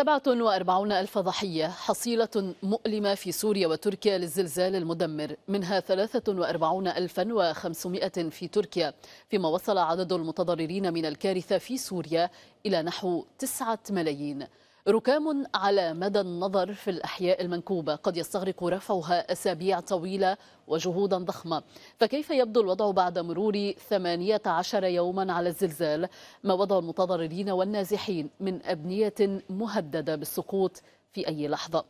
47 ألف ضحية حصيلة مؤلمة في سوريا وتركيا للزلزال المدمر منها 43500 في تركيا فيما وصل عدد المتضررين من الكارثة في سوريا إلى نحو 9 ملايين. ركام على مدى النظر في الأحياء المنكوبة. قد يستغرق رفعها أسابيع طويلة وجهودا ضخمة. فكيف يبدو الوضع بعد مرور 18 يوما على الزلزال؟ ما وضع المتضررين والنازحين من أبنية مهددة بالسقوط في أي لحظة؟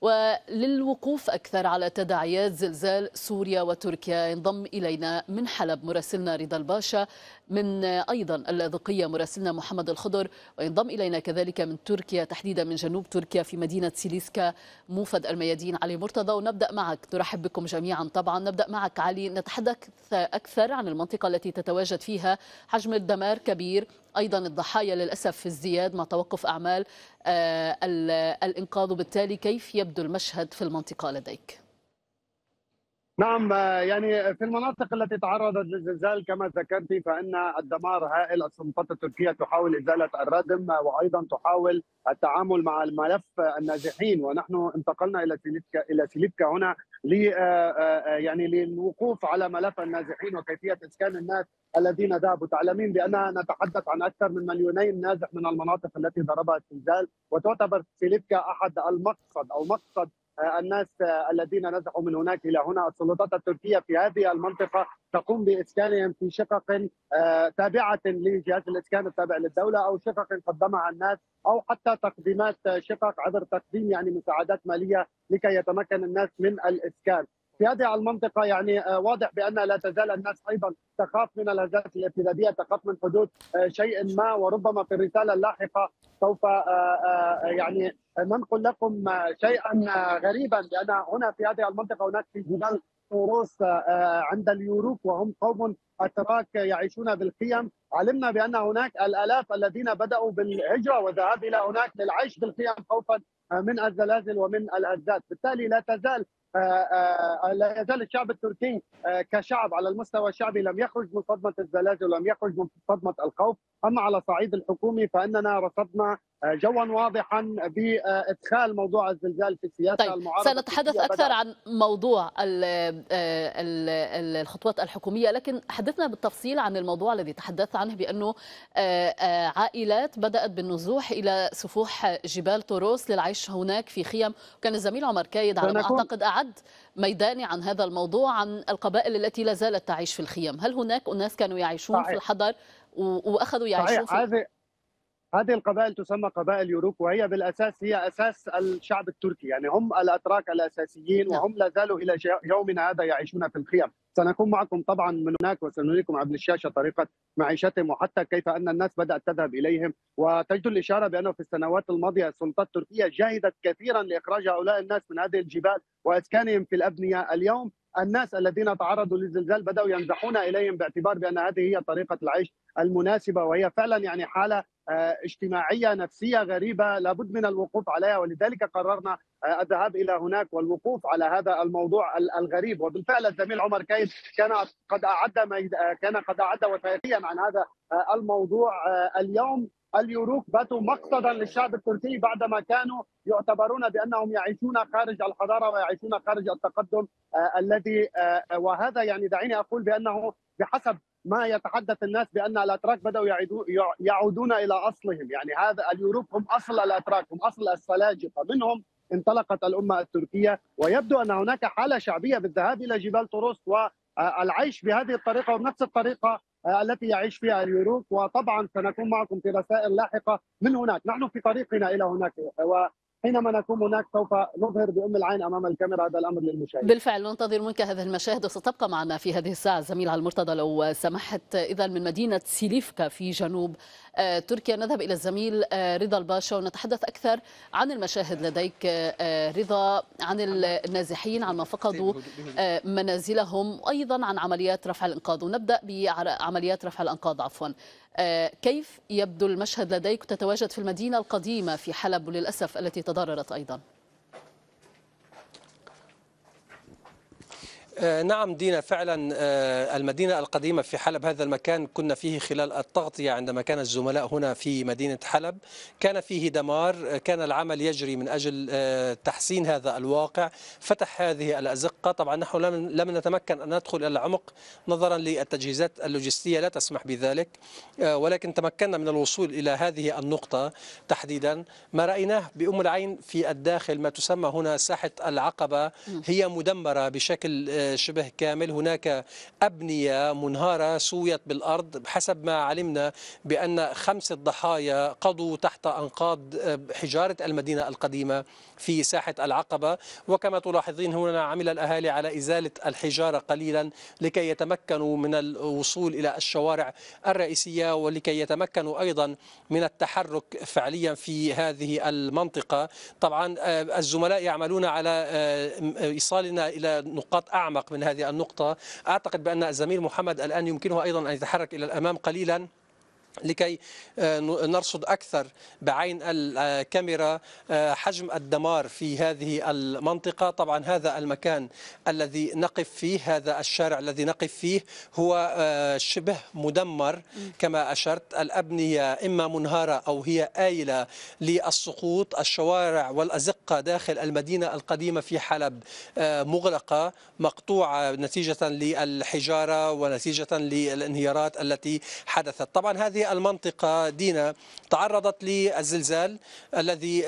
وللوقوف أكثر على تداعيات زلزال سوريا وتركيا. ينضم إلينا من حلب مراسلنا رضا الباشا. من أيضا اللاذقية مراسلنا محمد الخضر وينضم إلينا كذلك من تركيا تحديدا من جنوب تركيا في مدينة سيليسكا موفد الميادين علي مرتضى. ونبدأ معك نرحب بكم جميعا طبعا. نبدأ معك علي نتحدث أكثر عن المنطقة التي تتواجد فيها حجم الدمار كبير أيضا الضحايا للأسف في ازدياد مع توقف أعمال الإنقاذ. وبالتالي كيف يبدو المشهد في المنطقة لديك؟ نعم يعني في المناطق التي تعرضت للزلزال كما ذكرت فإن الدمار هائل السلطات التركية تحاول إزالة الردم وأيضا تحاول التعامل مع الملف النازحين. ونحن انتقلنا إلى سيليبكا إلى سيليبكا هنا ل يعني للوقوف على ملف النازحين وكيفية إسكان الناس الذين ذهبوا. تعلمين بأننا نتحدث عن أكثر من مليونين نازح من المناطق التي ضربها الزلزال وتعتبر سيليبكا أحد المقصد أو مقصد الناس الذين نزحوا من هناك إلى هنا السلطات التركية في هذه المنطقة تقوم بإسكانهم في شقق تابعة لجهاز الإسكان التابع للدولة أو شقق قدمها الناس أو حتى تقديمات شقق عبر تقديم يعني مساعدات مالية لكي يتمكن الناس من الإسكان. في هذه المنطقة يعني واضح بأن لا تزال الناس أيضا تخاف من الهزات الارتداديه تخاف من حدوث شيء ما. وربما في الرسالة اللاحقة سوف يعني ننقل لكم شيئا غريبا لأن هنا في هذه المنطقة هناك في جبال طوروس عند اليوروك وهم قوم أتراك يعيشون بالخيم علمنا بأن هناك الآلاف الذين بدأوا بالهجرة والذهاب إلى هناك للعيش بالخيم خوفا من الزلازل ومن الهزات بالتالي لا تزال لا يزال الشعب التركي كشعب على المستوى الشعبي لم يخرج من صدمة الزلازل ولم يخرج من صدمة الخوف، أما على الصعيد الحكومي فإننا رصدنا جوا واضحا بإدخال موضوع الزلزال في السياسة طيب المعارضة سنتحدث أكثر عن موضوع الخطوات الحكومية لكن حدثنا بالتفصيل عن الموضوع الذي تحدثت عنه بأنه عائلات بدأت بالنزوح إلى سفوح جبال طوروس للعيش هناك في خيم كان الزميل عمر كايد على ما أعتقد أعد ميداني عن هذا الموضوع عن القبائل التي لا زالت تعيش في الخيم هل هناك أناس كانوا يعيشون صحيح. في الحضر وأخذوا يعيشون صحيح. في هذه القبائل تسمى قبائل يوروك وهي بالأساس هي أساس الشعب التركي. يعني هم الأتراك الأساسيين وهم لا زالوا إلى يومنا هذا يعيشون في الخيم سنكون معكم طبعا من هناك وسنريكم عبر الشاشة طريقة معيشتهم وحتى كيف أن الناس بدأت تذهب إليهم. وتجد الإشارة بأنه في السنوات الماضية السلطات التركية جاهدت كثيرا لإخراج هؤلاء الناس من هذه الجبال وأسكانهم في الأبنية. اليوم الناس الذين تعرضوا للزلزال بدأوا ينزحون إليهم باعتبار بأن هذه هي طريقة العيش المناسبة وهي فعلا يعني حالة اجتماعية نفسية غريبة لابد من الوقوف عليها ولذلك قررنا الذهاب إلى هناك والوقوف على هذا الموضوع الغريب. وبالفعل الزميل عمر كيد كان قد أعد كان قد أعد وثائقيا عن هذا الموضوع اليوم اليوروك باتوا مقصدا للشعب التركي بعدما كانوا يعتبرون بأنهم يعيشون خارج الحضارة ويعيشون خارج التقدم الذي وهذا يعني دعيني أقول بأنه بحسب ما يتحدث الناس بأن الأتراك بدأوا يعودون إلى أصلهم. يعني هذا اليوروب هم أصل الأتراك هم أصل السلاجقه منهم انطلقت الأمة التركية ويبدو أن هناك حالة شعبية بالذهاب إلى جبال طروس والعيش بهذه الطريقة وبنفس الطريقة التي يعيش فيها اليوروك وطبعا سنكون معكم في رسائل لاحقة من هناك. نحن في طريقنا إلى هناك. حينما نكون هناك سوف نظهر بأم العين أمام الكاميرا. هذا الأمر للمشاهد. بالفعل ننتظر منك هذه المشاهد وستبقى معنا في هذه الساعة الزميل على المرتضى لو سمحت. إذا من مدينة سيليفكا في جنوب تركيا نذهب إلى الزميل رضا الباشا ونتحدث أكثر عن المشاهد لديك رضا عن النازحين عن ما فقدوا منازلهم وأيضا عن عمليات رفع الإنقاذ. ونبدأ بعمليات رفع الإنقاذ عفوا. كيف يبدو المشهد لديك تتواجد في المدينة القديمة في حلب وللأسف التي تضررت أيضا؟ نعم دينا فعلا المدينة القديمة في حلب هذا المكان كنا فيه خلال التغطية عندما كان الزملاء هنا في مدينة حلب. كان فيه دمار كان العمل يجري من أجل تحسين هذا الواقع. فتح هذه الأزقة. طبعا نحن لم نتمكن أن ندخل إلى العمق. نظرا للتجهيزات اللوجستية لا تسمح بذلك. ولكن تمكنا من الوصول إلى هذه النقطة تحديدا. ما رأيناه بأم العين في الداخل ما تسمى هنا ساحة العقبة هي مدمرة بشكل شبه كامل. هناك أبنية منهارة سويت بالأرض حسب ما علمنا بأن خمسة ضحايا قضوا تحت أنقاض حجارة المدينة القديمة في ساحة العقبة. وكما تلاحظين هنا عمل الأهالي على إزالة الحجارة قليلا لكي يتمكنوا من الوصول إلى الشوارع الرئيسية ولكي يتمكنوا أيضا من التحرك فعليا في هذه المنطقة. طبعا الزملاء يعملون على إيصالنا إلى نقاط أعمق من هذه النقطة. أعتقد بأن الزميل محمد الآن يمكنه أيضا أن يتحرك إلى الأمام قليلا. لكي نرصد أكثر بعين الكاميرا حجم الدمار في هذه المنطقة. طبعا هذا المكان الذي نقف فيه هذا الشارع الذي نقف فيه هو شبه مدمر كما أشرت. الأبنية إما منهارة أو هي آيلة للسقوط الشوارع والأزقة داخل المدينة القديمة في حلب مغلقة مقطوعة نتيجة للحجارة ونتيجة للانهيارات التي حدثت. طبعا هذه المنطقة دينا تعرضت للزلزال الذي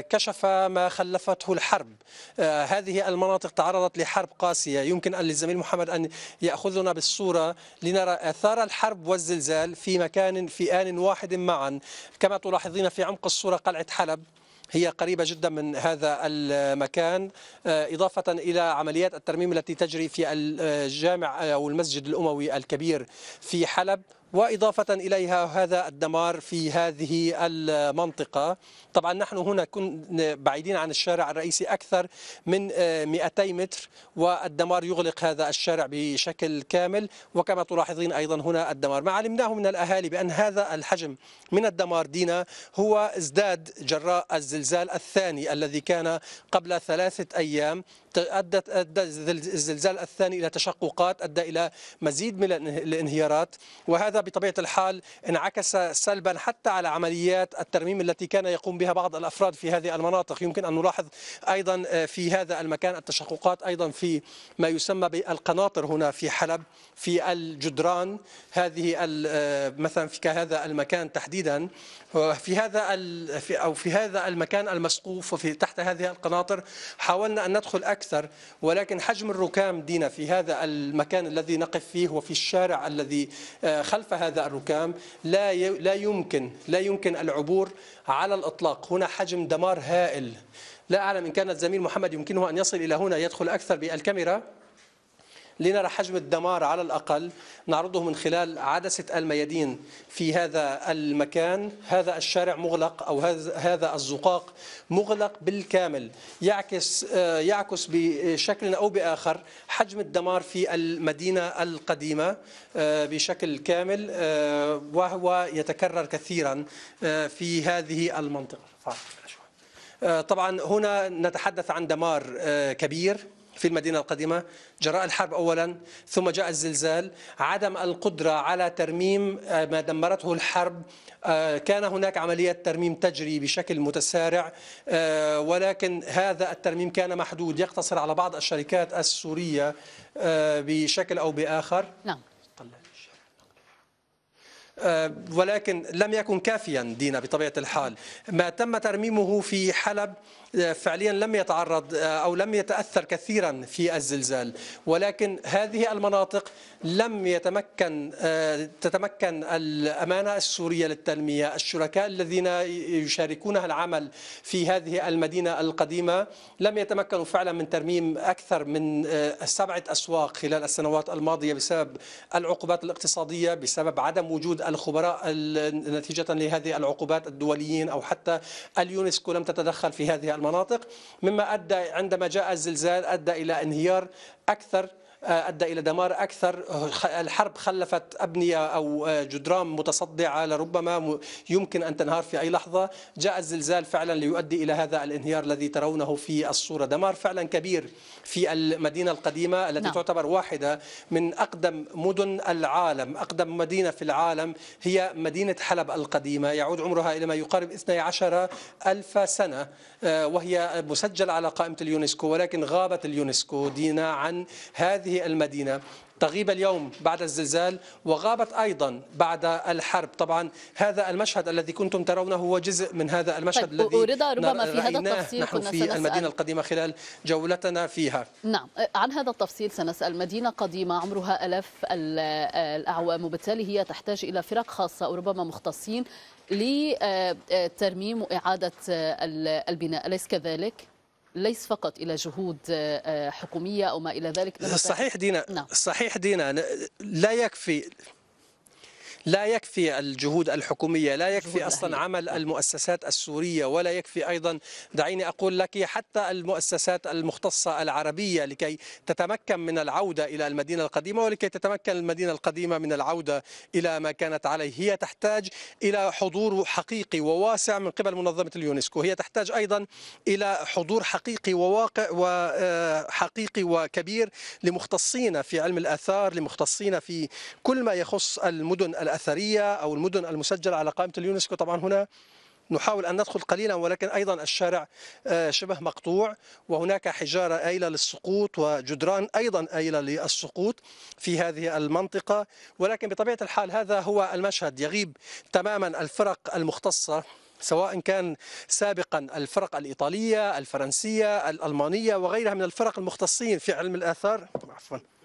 كشف ما خلفته الحرب. هذه المناطق تعرضت لحرب قاسية. يمكن أن للزميل محمد أن يأخذنا بالصورة لنرى آثار الحرب والزلزال في مكان في آن واحد معا. كما تلاحظين في عمق الصورة قلعة حلب هي قريبة جدا من هذا المكان. إضافة إلى عمليات الترميم التي تجري في الجامع أو المسجد الأموي الكبير في حلب. وإضافة إليها هذا الدمار في هذه المنطقة. طبعا نحن هنا كنا بعيدين عن الشارع الرئيسي أكثر من 200 متر والدمار يغلق هذا الشارع بشكل كامل. وكما تلاحظين أيضا هنا الدمار. ما علمناه من الأهالي بأن هذا الحجم من الدمار دينا هو ازداد جراء الزلزال الثاني الذي كان قبل ثلاثة أيام. أدت أدى الزلزال الثاني إلى تشققات أدى إلى مزيد من الانهيارات. وهذا بطبيعة الحال انعكس سلبا حتى على عمليات الترميم التي كان يقوم بها بعض الأفراد في هذه المناطق. يمكن أن نلاحظ أيضا في هذا المكان التشققات أيضا في ما يسمى بالقناطر هنا في حلب في الجدران. هذه مثلا في هذا المكان تحديدا. في هذا أو في هذا المكان المسقوف وفي تحت هذه القناطر حاولنا أن ندخل أكثر ولكن حجم الركام دينا في هذا المكان الذي نقف فيه وفي الشارع الذي خلف هذا الركام لا لا يمكن لا يمكن العبور على الإطلاق. هنا حجم دمار هائل. لا أعلم إن كان الزميل محمد يمكنه أن يصل إلى هنا يدخل أكثر بالكاميرا. لنرى حجم الدمار على الأقل. نعرضه من خلال عدسة الميادين في هذا المكان. هذا الشارع مغلق أو هذا الزقاق مغلق بالكامل. يعكس يعكس بشكل أو بآخر حجم الدمار في المدينة القديمة بشكل كامل وهو يتكرر كثيرا في هذه المنطقة. طبعا هنا نتحدث عن دمار كبير. في المدينة القديمة جراء الحرب أولا ثم جاء الزلزال عدم القدرة على ترميم ما دمرته الحرب كان هناك عملية ترميم تجري بشكل متسارع ولكن هذا الترميم كان محدود. يقتصر على بعض الشركات السورية بشكل أو بآخر. نعم. ولكن لم يكن كافيا دينا بطبيعة الحال. ما تم ترميمه في حلب فعليا لم يتعرض أو لم يتأثر كثيرا في الزلزال. ولكن هذه المناطق لم يتمكن تتمكن الأمانة السورية للتنمية. الشركاء الذين يشاركونها العمل في هذه المدينة القديمة لم يتمكنوا فعلا من ترميم أكثر من سبعة أسواق خلال السنوات الماضية بسبب العقوبات الاقتصادية بسبب عدم وجود الخبراء نتيجة لهذه العقوبات الدوليين أو حتى اليونسكو لم تتدخل في هذه المناطق. مما أدى عندما جاء الزلزال أدى إلى انهيار أكثر أدى إلى دمار أكثر. الحرب خلفت أبنية أو جدران متصدعة لربما يمكن أن تنهار في أي لحظة. جاء الزلزال فعلا ليؤدي إلى هذا الانهيار الذي ترونه في الصورة. دمار فعلا كبير في المدينة القديمة التي نعم. تعتبر واحدة من أقدم مدن العالم. أقدم مدينة في العالم هي مدينة حلب القديمة. يعود عمرها إلى ما يقارب 12 ألف سنة آه، وهي مسجلة على قائمة اليونسكو ولكن غابت اليونسكو دينا عن هذه المدينة. تغيب اليوم بعد الزلزال وغابت أيضا بعد الحرب. طبعا هذا المشهد الذي كنتم ترونه هو جزء من هذا المشهد طيب الذي رضا ربما في هذا التفصيل نحن في سنسأل. المدينة القديمة خلال جولتنا فيها. نعم عن هذا التفصيل سنسأل مدينة قديمة عمرها الاف الأعوام. وبالتالي هي تحتاج إلى فرق خاصة وربما مختصين لترميم واعاده البناء. أليس كذلك؟ ليس فقط إلى جهود آه، حكومية أو ما إلى ذلك صحيح دينا نعم. صحيح دينا لا يكفي لا يكفي الجهود الحكومية لا يكفي أصلا عمل المؤسسات السورية ولا يكفي أيضا دعيني أقول لك حتى المؤسسات المختصة العربية لكي تتمكن من العودة إلى المدينة القديمة ولكي تتمكن المدينة القديمة من العودة إلى ما كانت عليه. هي تحتاج إلى حضور حقيقي وواسع من قبل منظمة اليونسكو. هي تحتاج أيضا إلى حضور حقيقي وواقع وحقيقي وكبير لمختصين في علم الآثار لمختصين في كل ما يخص المدن الأثرية. الأثرية أو المدن المسجلة على قائمة اليونسكو. طبعا هنا نحاول أن ندخل قليلا ولكن أيضا الشارع آه، شبه مقطوع وهناك حجارة آيلة للسقوط وجدران أيضا آيلة للسقوط في هذه المنطقة. ولكن بطبيعة الحال هذا هو المشهد. يغيب تماما الفرق المختصة سواء كان سابقا الفرق الإيطالية الفرنسية الألمانية وغيرها من الفرق المختصين في علم الآثار. عفوا.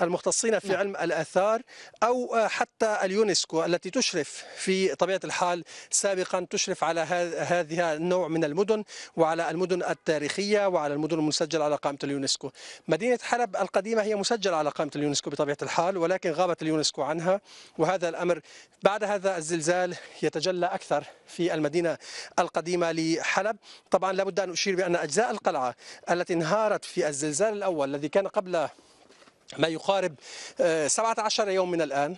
المختصين في نعم. علم الآثار أو حتى اليونسكو التي تشرف في طبيعة الحال سابقا تشرف على هذه النوع من المدن وعلى المدن التاريخية وعلى المدن المسجلة على قائمة اليونسكو مدينة حلب القديمة هي مسجلة على قائمة اليونسكو بطبيعة الحال ولكن غابت اليونسكو عنها وهذا الأمر بعد هذا الزلزال يتجلى أكثر في المدينة القديمة لحلب طبعا لابد أن أشير بأن أجزاء القلعة التي انهارت في الزلزال الأول الذي كان قبل ما يقارب 17 آه، يوم من الآن.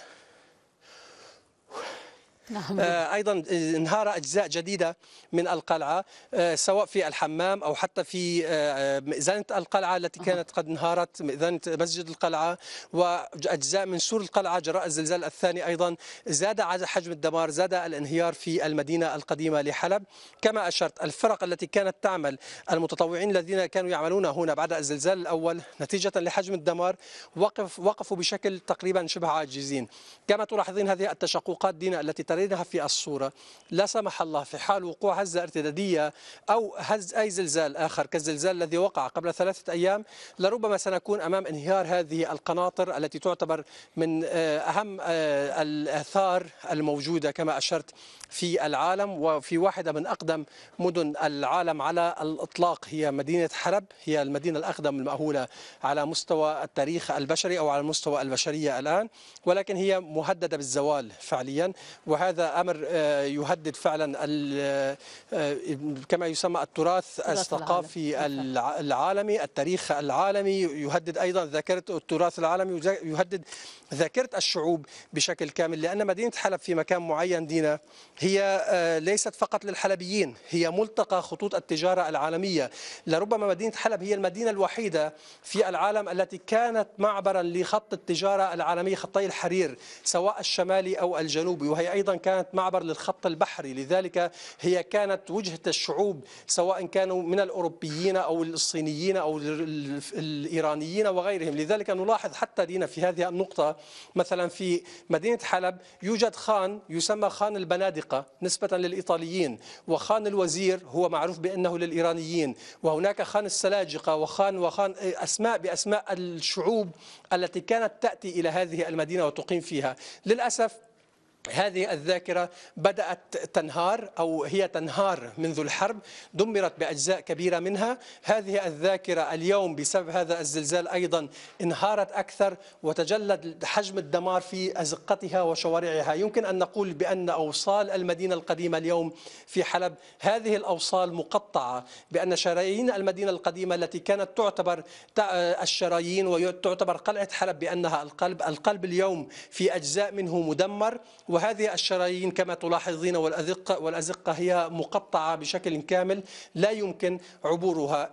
نعم. آه، أيضا انهار أجزاء جديدة من القلعة آه، سواء في الحمام أو حتى في آه، مئذنه القلعة التي كانت قد انهارت مئذنه مسجد القلعة وأجزاء من سور القلعة جراء الزلزال الثاني أيضا. زاد حجم الدمار زاد الانهيار في المدينة القديمة لحلب. كما أشرت الفرق التي كانت تعمل المتطوعين الذين كانوا يعملون هنا بعد الزلزال الأول نتيجة لحجم الدمار وقف وقفوا بشكل تقريبا شبه عاجزين. كما تلاحظين هذه التشققات دينا التي ترينها في الصورة. لا سمح الله في حال وقوع هزة ارتدادية أو هز أي زلزال آخر كالزلزال الذي وقع قبل ثلاثة أيام لربما سنكون أمام انهيار هذه القناطر التي تعتبر من آه، أهم آه، الآثار الموجودة كما أشرت في العالم. وفي واحدة من أقدم مدن العالم على الإطلاق هي مدينة حلب هي المدينة الأقدم المأهولة على مستوى التاريخ البشري أو على مستوى البشرية الآن ولكن هي مهددة بالزوال فعليا. وهذا أمر آه، يهدد فعلا آه، كما يسمى التراث الثقافي العالمي التاريخ العالمي يهدد أيضا ذاكرة التراث العالمي يهدد ذاكرة الشعوب بشكل كامل لأن مدينة حلب في مكان معين دينا هي آه، ليست فقط للحلبيين هي ملتقى خطوط التجارة العالمية. لربما مدينة حلب هي المدينة الوحيدة في العالم التي كانت معبرا لخط التجارة العالمية خطي الحرير سواء الشمالي أو الجنوبي وهي كانت معبر للخط البحري لذلك هي كانت وجهة الشعوب سواء كانوا من الأوروبيين أو الصينيين أو الإيرانيين وغيرهم. لذلك نلاحظ حتى دينا في هذه النقطة مثلا في مدينة حلب يوجد خان يسمى خان البنادقة نسبة للإيطاليين وخان الوزير هو معروف بأنه للإيرانيين وهناك خان السلاجقة وخان وخان أسماء بأسماء الشعوب التي كانت تأتي إلى هذه المدينة وتقيم فيها. للأسف هذه الذاكرة بدأت تنهار أو هي تنهار منذ الحرب دمرت بأجزاء كبيرة منها. هذه الذاكرة اليوم بسبب هذا الزلزال أيضا انهارت أكثر وتجلد حجم الدمار في أزقتها وشوارعها. يمكن أن نقول بأن أوصال المدينة القديمة اليوم في حلب هذه الأوصال مقطعة بأن شرايين المدينة القديمة التي كانت تعتبر الشرايين وتعتبر قلعة حلب بأنها القلب القلب اليوم في أجزاء منه مدمر وهذه الشرايين كما تلاحظين والأزقة, والأزقة هي مقطعة بشكل كامل لا يمكن عبورها.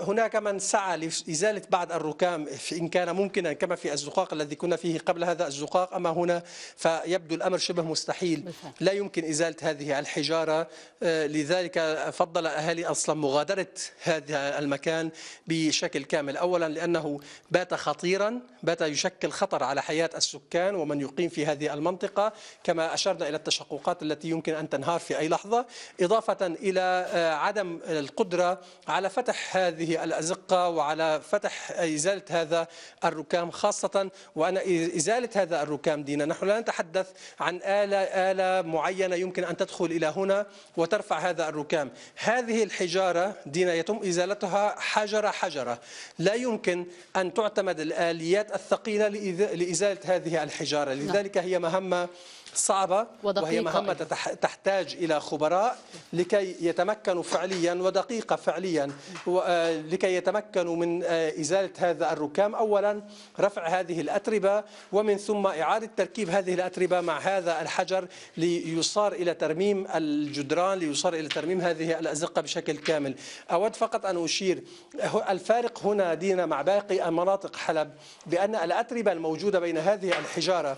هناك من سعى لإزالة بعض الركام إن كان ممكنا كما في الزقاق الذي كنا فيه قبل هذا الزقاق أما هنا فيبدو الأمر شبه مستحيل. لا يمكن إزالة هذه الحجارة. لذلك فضل أهالي أصلا مغادرة هذا المكان بشكل كامل. أولا لأنه بات خطيرا بات يشكل خطر على حياة السكان ومن يقيم في هذه المنطقة. كما أشرنا إلى التشققات التي يمكن أن تنهار في أي لحظة إضافة إلى عدم القدرة على فتح هذه الأزقة وعلى فتح إزالة هذا الركام خاصة وأن إزالة هذا الركام دينا. نحن لا نتحدث عن آلة, آلة معينة يمكن أن تدخل إلى هنا وترفع هذا الركام. هذه الحجارة دينا يتم إزالتها حجرة حجرة. لا يمكن أن تعتمد الآليات الثقيلة لإزالة هذه الحجارة. لذلك هي مهمة صعبة وهي مهمة تحتاج إلى خبراء لكي يتمكنوا فعليا ودقيقة فعليا. لكي يتمكنوا من إزالة هذا الركام. أولا رفع هذه الأتربة ومن ثم إعادة تركيب هذه الأتربة مع هذا الحجر ليصار إلى ترميم الجدران ليصار إلى ترميم هذه الأزقة بشكل كامل. أود فقط أن أشير الفارق هنا دينا مع باقي مناطق حلب بأن الأتربة الموجودة بين هذه الحجارة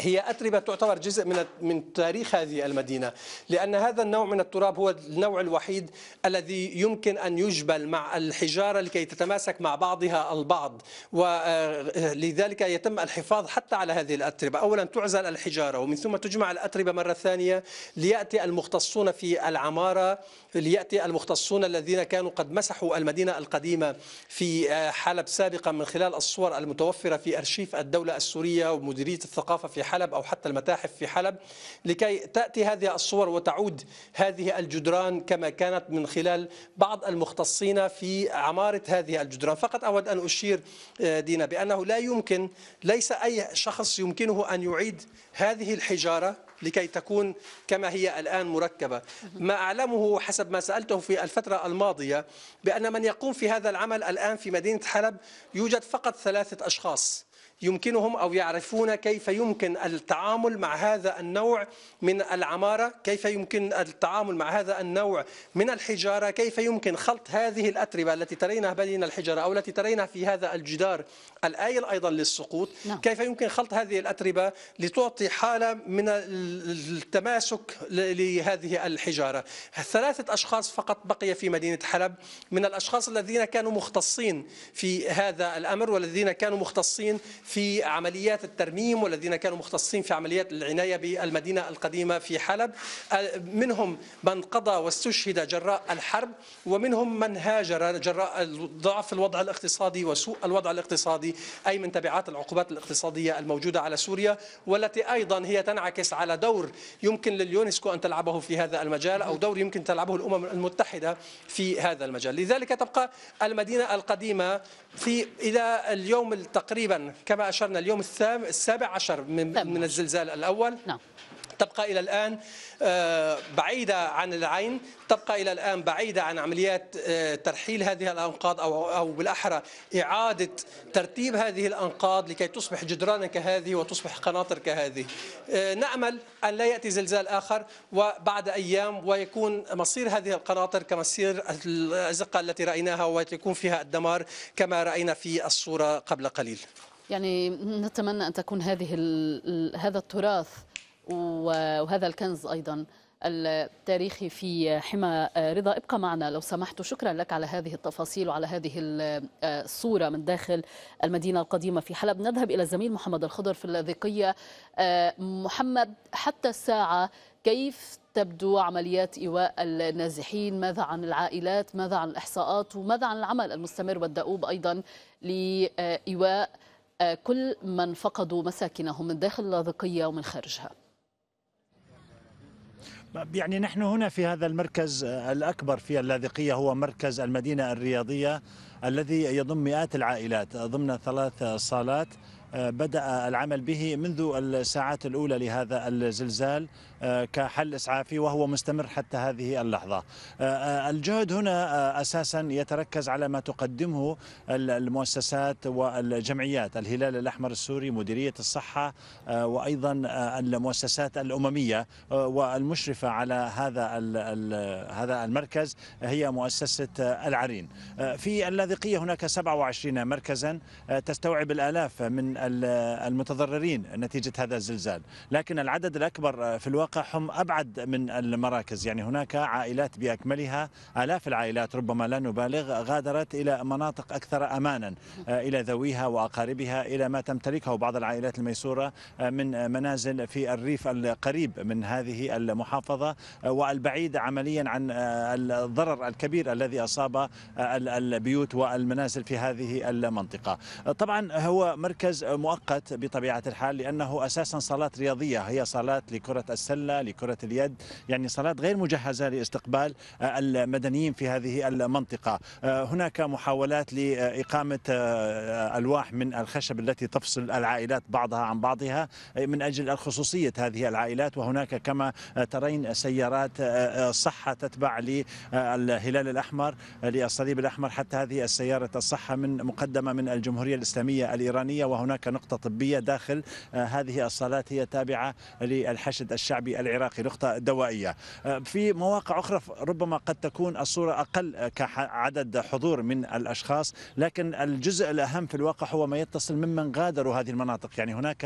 هي أتربة تعتبر جزء من من تاريخ هذه المدينة لأن هذا النوع من التراب هو النوع الوحيد الذي يمكن أن يجبل مع الحجارة لكي تتماسك مع بعضها البعض. ولذلك يتم الحفاظ حتى على هذه الأتربة. أولا تعزل الحجارة ومن ثم تجمع الأتربة مرة ثانية ليأتي المختصون في العمارة ليأتي المختصون الذين كانوا قد مسحوا المدينة القديمة في حلب سابقا من خلال الصور المتوفرة في أرشيف الدولة السورية ومديرية الثقافة في حلب أو حتى المتاحف في حلب. لكي تأتي هذه الصور وتعود هذه الجدران كما كانت من خلال بعض المختصين في عمارة هذه الجدران. فقط أود أن أشير دينا بأنه لا يمكن ليس أي شخص يمكنه أن يعيد هذه الحجارة لكي تكون كما هي الآن مركبة. ما أعلمه حسب ما سألته في الفترة الماضية بأن من يقوم في هذا العمل الآن في مدينة حلب يوجد فقط ثلاثة أشخاص. يمكنهم أو يعرفون كيف يمكن التعامل مع هذا النوع من العمارة كيف يمكن التعامل مع هذا النوع من الحجارة كيف يمكن خلط هذه الأتربة التي ترينها بين الحجارة أو التي ترينها في هذا الجدار الآيل أيضا للسقوط؟ نعم. كيف يمكن خلط هذه الأتربة لتعطي حالة من التماسك لهذه الحجارة؟ ثلاثة أشخاص فقط بقي في مدينة حلب. من الأشخاص الذين كانوا مختصين في هذا الأمر والذين كانوا مختصين في عمليات الترميم والذين كانوا مختصين في عمليات العناية بالمدينة القديمة في حلب. منهم من قضى واستشهد جراء الحرب ومنهم من هاجر جراء ضعف الوضع الاقتصادي وسوء الوضع الاقتصادي أي من تبعات العقوبات الاقتصادية الموجودة على سوريا والتي أيضا هي تنعكس على دور يمكن لليونسكو أن تلعبه في هذا المجال أو دور يمكن تلعبه الأمم المتحدة في هذا المجال. لذلك تبقى المدينة القديمة في إلى اليوم تقريبا كما أشرنا اليوم السابع عشر من, من الزلزال الأول. نعم. تبقى إلى الآن بعيدة عن العين تبقى إلى الآن بعيدة عن عمليات ترحيل هذه الأنقاض أو, أو بالأحرى إعادة ترتيب هذه الأنقاض لكي تصبح جدرانا كهذه وتصبح قناطر كهذه نأمل أن لا يأتي زلزال آخر وبعد أيام ويكون مصير هذه القناطر كمصير الأزقة التي رأيناها ويكون فيها الدمار كما رأينا في الصورة قبل قليل. يعني نتمنى أن تكون هذه هذا التراث وهذا الكنز أيضا التاريخي في حمى رضا. ابقى معنا لو سمحت. شكرا لك على هذه التفاصيل وعلى هذه الصورة من داخل المدينة القديمة في حلب. نذهب إلى الزميل محمد الخضر في اللاذقية. محمد حتى الساعة كيف تبدو عمليات إيواء النازحين؟ ماذا عن العائلات؟ ماذا عن الإحصاءات؟ وماذا عن العمل المستمر والدؤوب أيضا لإيواء آه، كل من فقدوا مساكنهم من داخل اللاذقية ومن خارجها. يعني نحن هنا في هذا المركز آه، الأكبر في اللاذقية هو مركز المدينة الرياضية الذي يضم مئات العائلات آه، ضمن ثلاث صالات. بدأ العمل به منذ الساعات الأولى لهذا الزلزال كحل إسعافي وهو مستمر حتى هذه اللحظة. الجهد هنا أساسا يتركز على ما تقدمه المؤسسات والجمعيات. الهلال الأحمر السوري مديرية الصحة وأيضا المؤسسات الأممية والمشرفة على هذا هذا المركز هي مؤسسة العرين. في اللاذقية هناك 27 مركزا تستوعب الآلاف من المتضررين نتيجة هذا الزلزال. لكن العدد الأكبر في الواقع هم أبعد من المراكز. يعني هناك عائلات بأكملها آلاف العائلات ربما لا نبالغ غادرت إلى مناطق أكثر أمانا إلى ذويها وأقاربها إلى ما تمتلكه بعض العائلات الميسورة من منازل في الريف القريب من هذه المحافظة والبعيد عمليا عن الضرر الكبير الذي أصاب البيوت والمنازل في هذه المنطقة. طبعا هو مركز مؤقت بطبيعة الحال لأنه أساسا صالات رياضية. هي صالات لكرة السلة لكرة اليد يعني صالات غير مجهزة لاستقبال المدنيين في هذه المنطقة. هناك محاولات لإقامة ألواح من الخشب التي تفصل العائلات بعضها عن بعضها من أجل الخصوصية هذه العائلات. وهناك كما ترين سيارات صحة تتبع للهلال الأحمر للصليب الأحمر حتى هذه السيارة الصحة من مقدمة من الجمهورية الإسلامية الإيرانية. وهناك نقطة طبية داخل هذه الصالات هي تابعة للحشد الشعبي العراقي نقطة دوائية. في مواقع أخرى ربما قد تكون الصورة أقل كعدد حضور من الأشخاص لكن الجزء الأهم في الواقع هو ما يتصل ممن غادروا هذه المناطق. يعني هناك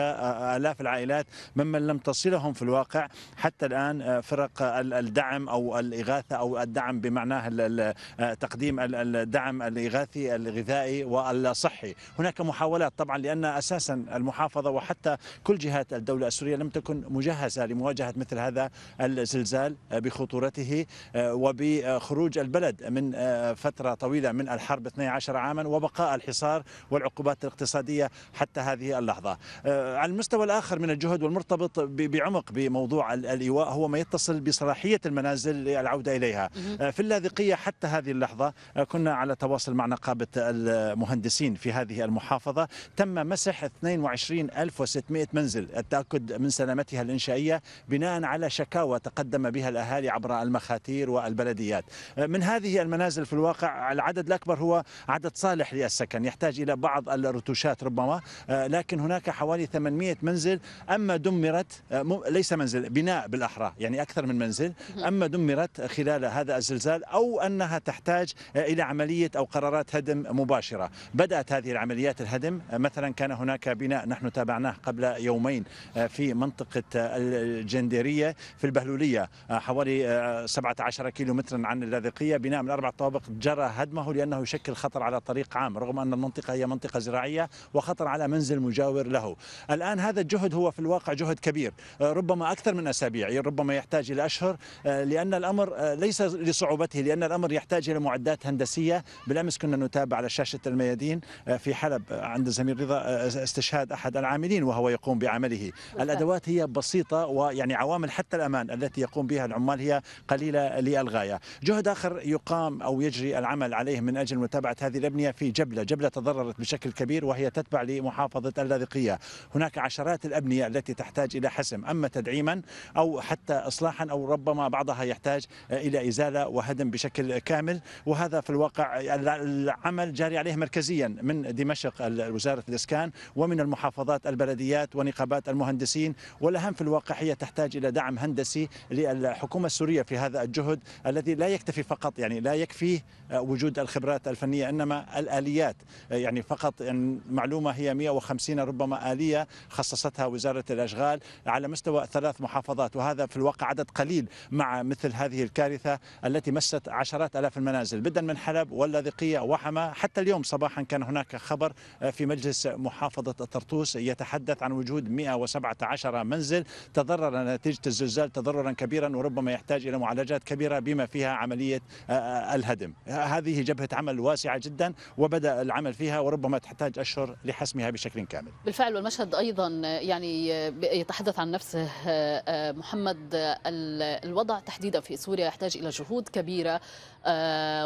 آلاف العائلات ممن لم تصلهم في الواقع. حتى الآن فرق الدعم أو الإغاثة أو الدعم بمعناه تقديم الدعم الإغاثي الغذائي والصحي. هناك محاولات طبعا لأن أساسا المحافظة وحتى كل جهات الدولة السورية لم تكن مجهزة لمواجهة مثل هذا الزلزال بخطورته وبخروج البلد من فترة طويلة من الحرب 12 عاما وبقاء الحصار والعقوبات الاقتصادية حتى هذه اللحظة. على المستوى الآخر من الجهد والمرتبط بعمق بموضوع الإيواء هو ما يتصل بصلاحية المنازل للعودة إليها. في اللاذقية حتى هذه اللحظة كنا على تواصل مع نقابة المهندسين في هذه المحافظة. تم مسح 22600 منزل. التأكد من سلامتها الإنشائية بناء على شكاوى تقدم بها الأهالي عبر المخاتير والبلديات. من هذه المنازل في الواقع العدد الأكبر هو عدد صالح للسكن. يحتاج إلى بعض الرتوشات ربما لكن هناك حوالي 800 منزل. أما دمرت ليس منزل بناء بالأحرى يعني أكثر من منزل. أما دمرت خلال هذا الزلزال أو أنها تحتاج إلى عملية أو قرارات هدم مباشرة. بدأت هذه العمليات الهدم مثلا كان هناك بناء نحن تابعناه قبل يومين في منطقة الجنديرية في البهلولية حوالي 17 كيلو مترا عن اللاذقية. بناء من أربع طوابق جرى هدمه لأنه يشكل خطر على طريق عام رغم أن المنطقة هي منطقة زراعية وخطر على منزل مجاور له. الآن هذا الجهد هو في الواقع جهد كبير ربما أكثر من أسابيع ربما يحتاج إلى أشهر لأن الأمر ليس لصعوبته لأن الأمر يحتاج إلى معدات هندسية. بالأمس كنا نتابع على شاشة الميادين في حلب عند زميل رضا استشهاد أحد العاملين وهو يقوم بعمله. الأدوات هي بسيطة ويعني عوامل حتى الأمان التي يقوم بها العمال هي قليلة للغاية. جهد آخر يقام أو يجري العمل عليه من أجل متابعة هذه الأبنية في جبلة. جبلة تضررت بشكل كبير وهي تتبع لمحافظة اللاذقية. هناك عشرات الأبنية التي تحتاج إلى حسم أما تدعيما أو حتى إصلاحا أو ربما بعضها يحتاج إلى إزالة وهدم بشكل كامل. وهذا في الواقع العمل جاري عليه مركزيا من دمشق وزارة الإسكان. ومن المحافظات البلديات ونقابات المهندسين والأهم في الواقع هي تحتاج إلى دعم هندسي للحكومة السورية في هذا الجهد الذي لا يكتفي فقط يعني لا يكفيه وجود الخبرات الفنية إنما الآليات يعني فقط معلومة هي 150 ربما آلية خصصتها وزارة الأشغال على مستوى ثلاث محافظات وهذا في الواقع عدد قليل مع مثل هذه الكارثة التي مست عشرات آلاف المنازل. بدءا من حلب واللاذقية وحما حتى اليوم صباحا كان هناك خبر في مجلس محافظة طرطوس يتحدث عن وجود 117 منزل تضرر نتيجة الزلزال تضررا كبيرا وربما يحتاج إلى معالجات كبيرة بما فيها عملية الهدم. هذه جبهة عمل واسعة جدا وبدأ العمل فيها وربما تحتاج أشهر لحسمها بشكل كامل. بالفعل والمشهد أيضا يعني يتحدث عن نفسه محمد الوضع تحديدا في سوريا يحتاج إلى جهود كبيرة.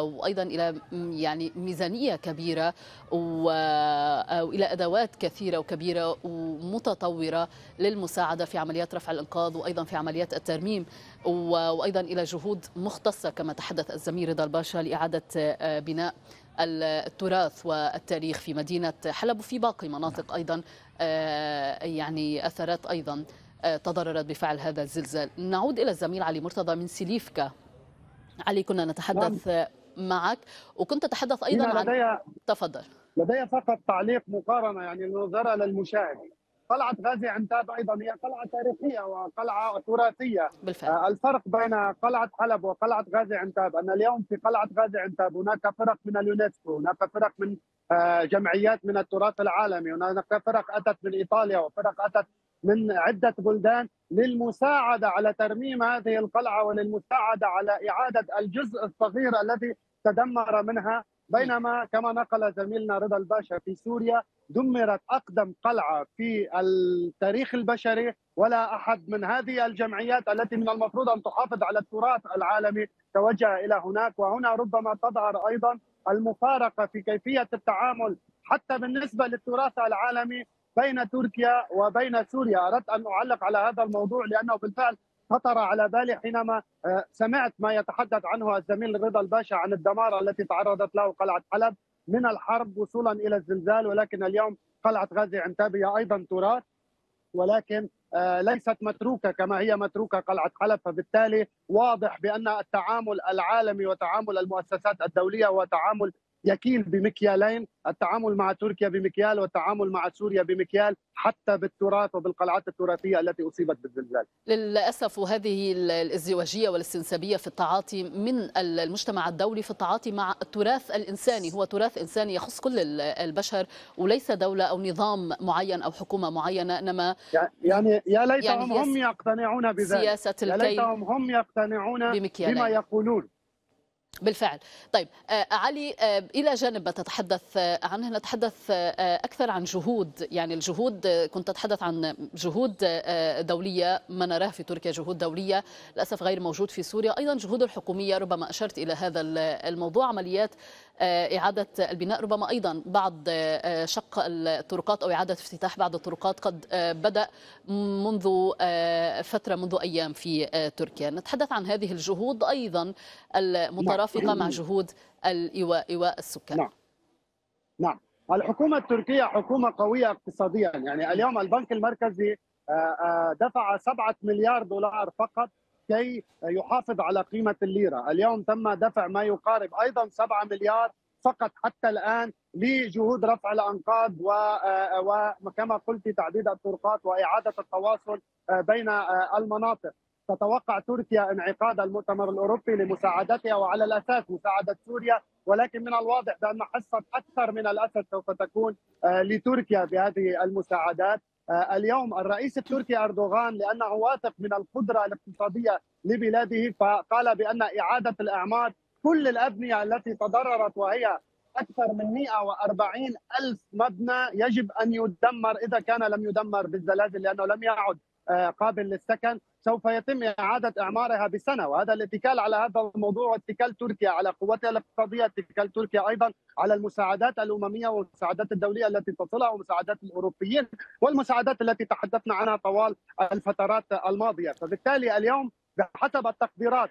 وأيضا إلى يعني ميزانية كبيرة وإلى أدوات كثيرة وكبيرة ومتطورة للمساعدة في عمليات رفع الإنقاذ وأيضا في عمليات الترميم وأيضا إلى جهود مختصة كما تحدث الزميل رضا الباشا لإعادة بناء التراث والتاريخ في مدينة حلب وفي باقي مناطق أيضا يعني أثرات أيضا تضررت بفعل هذا الزلزال. نعود إلى الزميل علي مرتضى من سيليفكا. علي كنا نتحدث نعم. معك وكنت تتحدث أيضا عن لدي تفضل لدي فقط تعليق مقارنة يعني النظرة للمشاهد قلعة غازي عنتاب أيضا هي قلعة تاريخية وقلعة تراثية بالفعل. الفرق بين قلعة حلب وقلعة غازي عنتاب أن اليوم في قلعة غازي عنتاب هناك فرق من اليونسكو هناك فرق من جمعيات من التراث العالمي هناك فرق أتت من إيطاليا وفرق أتت من عدة بلدان للمساعدة على ترميم هذه القلعة وللمساعدة على إعادة الجزء الصغير الذي تدمر منها. بينما كما نقل زميلنا رضا الباشا في سوريا دمرت أقدم قلعة في التاريخ البشري ولا أحد من هذه الجمعيات التي من المفروض أن تحافظ على التراث العالمي توجه إلى هناك. وهنا ربما تظهر أيضا المفارقة في كيفية التعامل حتى بالنسبة للتراث العالمي. بين تركيا وبين سوريا. أردت أن أعلق على هذا الموضوع لأنه بالفعل خطر على بالي حينما سمعت ما يتحدث عنه الزميل رضا الباشا عن الدمار التي تعرضت له قلعة حلب. من الحرب وصولا إلى الزلزال ولكن اليوم قلعة غازي عنتابية أيضا تراث ولكن ليست متروكة كما هي متروكة قلعة حلب. فبالتالي واضح بأن التعامل العالمي وتعامل المؤسسات الدولية هو تعامل يكيل بمكيالين التعامل مع تركيا بمكيال والتعامل مع سوريا بمكيال حتى بالتراث وبالقلعات التراثية التي أصيبت بالزلزال. للأسف وهذه الازدواجية والاستنسابية في التعاطي من المجتمع الدولي في التعاطي مع التراث الإنساني. هو تراث إنساني يخص كل البشر وليس دولة أو نظام معين أو حكومة معينة. إنما يعني يا ليتهم يعني هم يقتنعون بذلك. سياسة الكي يا ليتهم هم يقتنعون بما يقولون. بالفعل. طيب آه علي آه إلى جانب ما تتحدث آه عنه نتحدث أكثر عن جهود. يعني الجهود كنت تتحدث عن جهود دولية ما نراه في تركيا جهود دولية للأسف غير موجود في سوريا. أيضا جهود الحكومية ربما أشرت إلى هذا الموضوع عمليات إعادة البناء. ربما أيضا بعض شق الطرقات أو إعادة افتتاح بعض الطرقات قد بدأ منذ فترة منذ أيام في تركيا. نتحدث عن هذه الجهود أيضا المترافقة مع جهود الإيواء إيواء السكان. نعم. نعم. الحكومة التركية حكومة قوية اقتصاديا. يعني اليوم البنك المركزي دفع سبعة مليار دولار فقط كي يحافظ على قيمة الليرة. اليوم تم دفع ما يقارب أيضا 7 مليار فقط حتى الآن لجهود رفع الأنقاض وكما قلت تعديد الطرقات وإعادة التواصل بين المناطق. تتوقع تركيا انعقاد المؤتمر الأوروبي لمساعدتها وعلى الأساس مساعدة سوريا ولكن من الواضح بأن حصة أكثر من الأسد سوف تكون لتركيا بهذه المساعدات. اليوم الرئيس التركي أردوغان لأنه واثق من القدرة الاقتصادية لبلاده فقال بأن إعادة الأعمار كل الأبنية التي تضررت وهي أكثر من 140 ألف مبنى يجب أن يدمر إذا كان لم يدمر بالزلازل لأنه لم يعد قابل للسكن سوف يتم إعادة إعمارها بسنة. وهذا الاتكال على هذا الموضوع واتكال تركيا على قوتها الاقتصادية اتكال تركيا أيضا على المساعدات الأممية والمساعدات الدولية التي تصلها ومساعدات الأوروبيين والمساعدات التي تحدثنا عنها طوال الفترات الماضية. فبالتالي اليوم بحسب التقديرات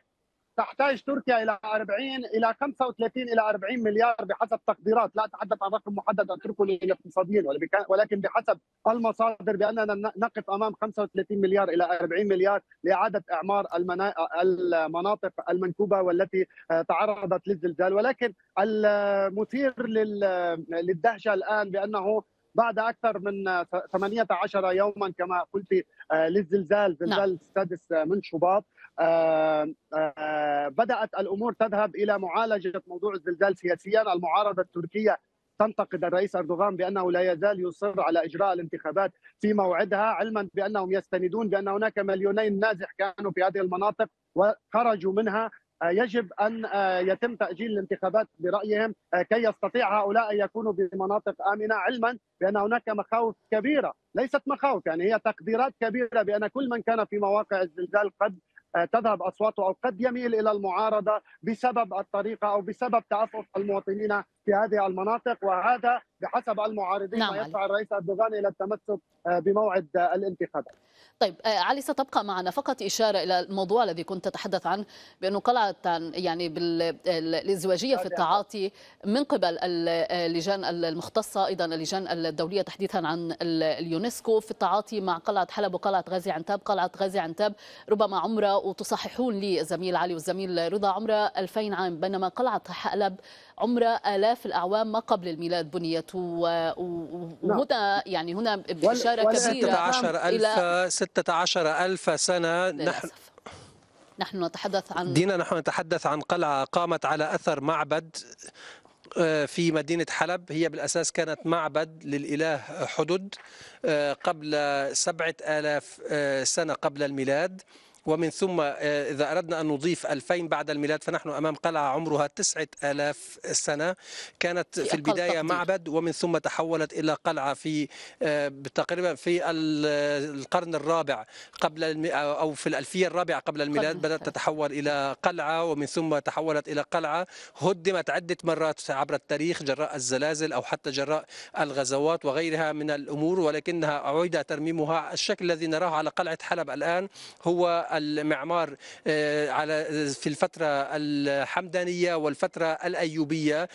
تحتاج تركيا إلى 40 إلى 35 إلى 40 مليار بحسب تقديرات. لا اتحدث عن رقم محدد اتركه للاقتصاديين ولكن بحسب المصادر بأننا نقف أمام 35 مليار إلى 40 مليار لإعادة إعمار المناطق المنكوبة والتي تعرضت للزلزال. ولكن المثير للدهشة الآن بأنه بعد أكثر من 18 يوما كما قلت للزلزال زلزال السادس من شباط. بدأت الأمور تذهب إلى معالجة موضوع الزلزال سياسيا. المعارضة التركية تنتقد الرئيس أردوغان بأنه لا يزال يصر على إجراء الانتخابات في موعدها علما بأنهم يستندون بأن هناك مليونين نازح كانوا في هذه المناطق وخرجوا منها. يجب أن يتم تأجيل الانتخابات برأيهم. كي يستطيع هؤلاء أن يكونوا بمناطق آمنة علما بأن هناك مخاوف كبيرة. ليست مخاوف يعني هي تقديرات كبيرة بأن كل من كان في مواقع الزلزال قد تذهب اصواته أو قد يميل إلى المعارضة بسبب الطريقة أو بسبب تعفف المواطنين في هذه المناطق وهذا بحسب المعارضين نعم ما يدفع الرئيس أردوغان إلى التمسك بموعد الانتخابات. طيب علي ستبقى معنا فقط إشارة إلى الموضوع الذي كنت تتحدث عنه بأنه قلعة يعني بالازدواجيه في التعاطي من قبل اللجان المختصة أيضا اللجان الدولية تحديثا عن اليونسكو في التعاطي مع قلعة حلب وقلعة غازي عنتاب، قلعة غازي عنتاب ربما عمرها وتصححون لي الزميل علي والزميل رضا عمرها 2000 عام بينما قلعة حلب عمرها آلاف الأعوام ما قبل الميلاد بنيت وهنا يعني هنا بإشارة كبيرة 16 ألف 16 ألف سنة. نحن نحن نتحدث عن دينا نحن نتحدث عن قلعة قامت على أثر معبد في مدينة حلب. هي بالأساس كانت معبد للإله حدد قبل سبعة آلاف سنة قبل الميلاد. ومن ثم إذا أردنا أن نضيف 2000 بعد الميلاد فنحن أمام قلعة عمرها 9000 سنة. كانت في, في البداية تقدير. معبد ومن ثم تحولت إلى قلعة في تقريبا في القرن الرابع قبل أو في الألفية الرابعة قبل الميلاد بدأت تتحول إلى قلعة ومن ثم تحولت إلى قلعة. هدمت عدة مرات عبر التاريخ جراء الزلازل أو حتى جراء الغزوات وغيرها من الأمور ولكنها أعيد ترميمها. الشكل الذي نراه على قلعة حلب الآن هو المعمار على في الفترة الحمدانية والفترة الأيوبية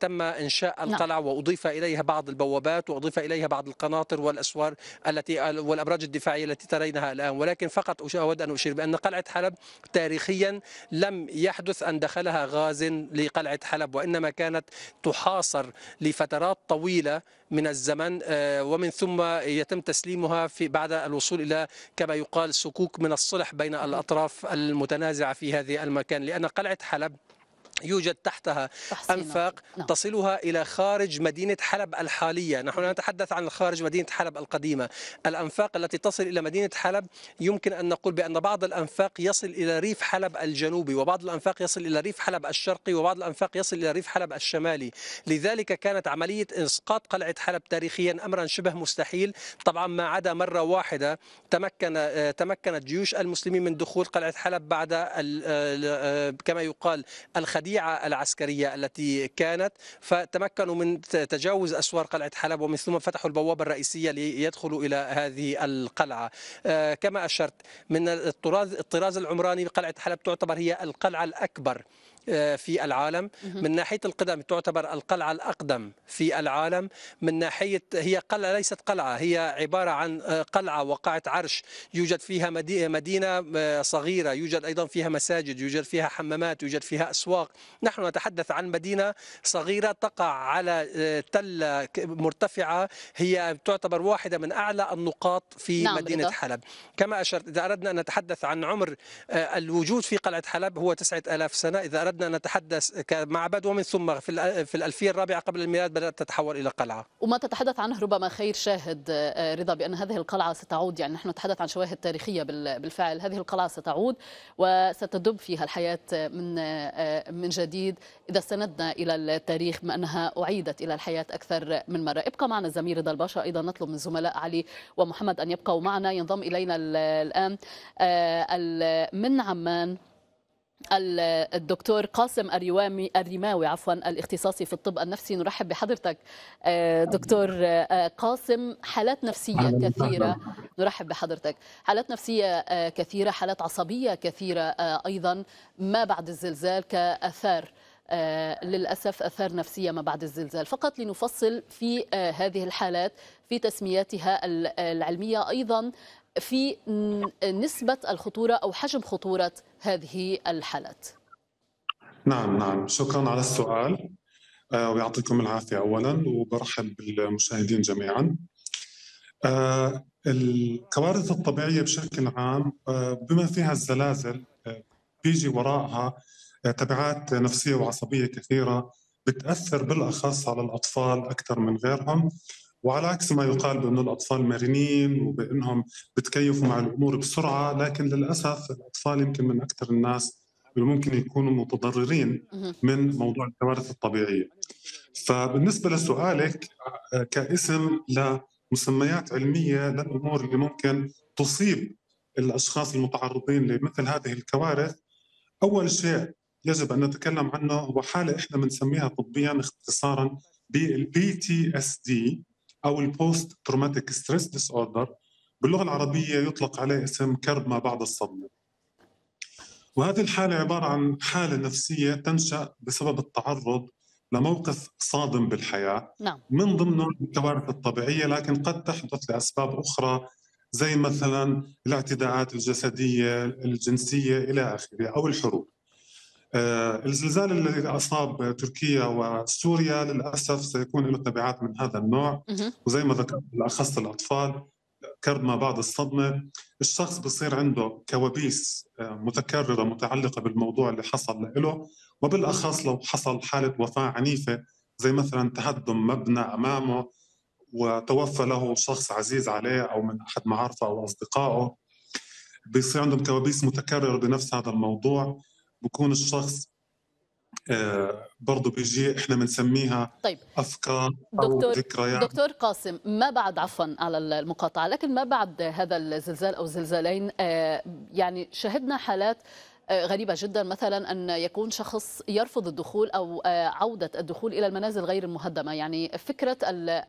تم إنشاء القلعة وأضيف إليها بعض البوابات وأضيف إليها بعض القناطر والأسوار التي والأبراج الدفاعية التي ترينها الآن. ولكن فقط أود أن أشير بأن قلعة حلب تاريخيا لم يحدث أن دخلها غاز لقلعة حلب وإنما كانت تحاصر لفترات طويلة من الزمن ومن ثم يتم تسليمها في بعد الوصول إلى كما يقال سكوك من الصلح بين الأطراف المتنازعة في هذه المكان. لأن قلعة حلب يوجد تحتها أنفاق نعم. تصلها إلى خارج مدينة حلب الحالية. نحن لا نتحدث عن خارج مدينة حلب القديمة. الأنفاق التي تصل إلى مدينة حلب يمكن أن نقول بأن بعض الأنفاق يصل إلى ريف حلب الجنوبي وبعض الأنفاق يصل إلى ريف حلب الشرقي وبعض الأنفاق يصل إلى ريف حلب الشمالي. لذلك كانت عملية إسقاط قلعة حلب تاريخيا أمرا شبه مستحيل. طبعا ما عدا مرة واحدة تمكن تمكنت جيوش المسلمين من دخول قلعة حلب بعد كما يقال الخديعة الخديعة العسكرية التي كانت. فتمكنوا من تجاوز أسوار قلعة حلب ومن ثم فتحوا البوابة الرئيسية ليدخلوا إلى هذه القلعة. كما أشرت من الطراز الطراز العمراني قلعة حلب تعتبر هي القلعة الأكبر. في العالم. من ناحية القدم تعتبر القلعة الأقدم في العالم. من ناحية هي قلعة ليست قلعة هي عبارة عن قلعة وقعة عرش. يوجد فيها مدينة صغيرة. يوجد أيضا فيها مساجد يوجد فيها حمامات يوجد فيها أسواق. نحن نتحدث عن مدينة صغيرة تقع على تلة مرتفعة. هي تعتبر واحدة من أعلى النقاط في نعم مدينة إذا. حلب. كما أشرت إذا أردنا أن نتحدث عن عمر الوجود في قلعة حلب هو 9000 سنة. إذا أردنا أن نتحدث كمعبد ومن ثم في في الألفية الرابعة قبل الميلاد بدأت تتحول إلى قلعة. وما تتحدث عنه ربما خير شاهد رضا بأن هذه القلعة ستعود. يعني نحن نتحدث عن شواهد تاريخية بالفعل. هذه القلعة ستعود وستدب فيها الحياة من من جديد. إذا استندنا إلى التاريخ بما أنها أعيدت إلى الحياة أكثر من مرة. ابقى معنا الزميل رضا الباشا أيضا نطلب من الزملاء علي ومحمد أن يبقوا معنا. ينضم إلينا الآن من عمان. الدكتور قاسم الريوامي الرماوي عفوا الاختصاصي في الطب النفسي. نرحب بحضرتك دكتور قاسم حالات نفسية كثيرة. نرحب بحضرتك. حالات نفسية كثيرة حالات عصبية كثيرة أيضا ما بعد الزلزال كأثار للأسف أثار نفسية ما بعد الزلزال. فقط لنفصل في هذه الحالات في تسمياتها العلمية. أيضا في نسبة الخطورة أو حجم خطورة هذه الحالات. نعم نعم. شكرا على السؤال. ويعطيكم العافية أولا وبرحب بالمشاهدين جميعا. الكوارث الطبيعية بشكل عام بما فيها الزلازل بيجي وراءها تبعات نفسية وعصبية كثيرة بتأثر بالأخص على الأطفال أكثر من غيرهم. وعلى عكس ما يقال بانه الأطفال مرنين وبأنهم بتكيفوا مع الأمور بسرعة لكن للأسف الأطفال يمكن من أكثر الناس اللي ممكن يكونوا متضررين من موضوع الكوارث الطبيعية. فبالنسبة لسؤالك كاسم لمسميات علمية للأمور اللي ممكن تصيب الأشخاص المتعرضين لمثل هذه الكوارث أول شيء يجب أن نتكلم عنه هو حالة إحنا بنسميها طبيا اختصارا بال PTSD أو ال post traumatic stress disorder باللغة العربية يطلق عليه اسم كرب ما بعد الصدمة. وهذه الحالة عبارة عن حالة نفسية تنشأ بسبب التعرض لموقف صادم بالحياة. نعم. من ضمنه الكوارث الطبيعية لكن قد تحدث لأسباب أخرى زي مثلا الاعتداءات الجسدية الجنسية إلى آخره أو الحروب. الزلزال الذي أصاب تركيا وسوريا للأسف سيكون له تبعات من هذا النوع. وزي ما ذكرت بالأخص الأطفال كرب ما بعد الصدمة. الشخص بصير عنده كوابيس آه، متكررة متعلقة بالموضوع اللي حصل له. وبالأخص لو حصل حالة وفاة عنيفة زي مثلا تهدم مبنى أمامه وتوفى له شخص عزيز عليه أو من أحد معارفه أو أصدقائه. بيصير عندهم كوابيس متكررة بنفس هذا الموضوع. بكون الشخص آه برضه بيجي إحنا بنسميها طيب. أفكار أو دكتور ذكريات. دكتور قاسم ما بعد عفوا على المقاطعة لكن ما بعد هذا الزلزال أو الزلزالين آه يعني شهدنا حالات آه، غريبة جدا مثلا أن يكون شخص يرفض الدخول أو عودة الدخول إلى المنازل غير المهدمة. يعني فكرة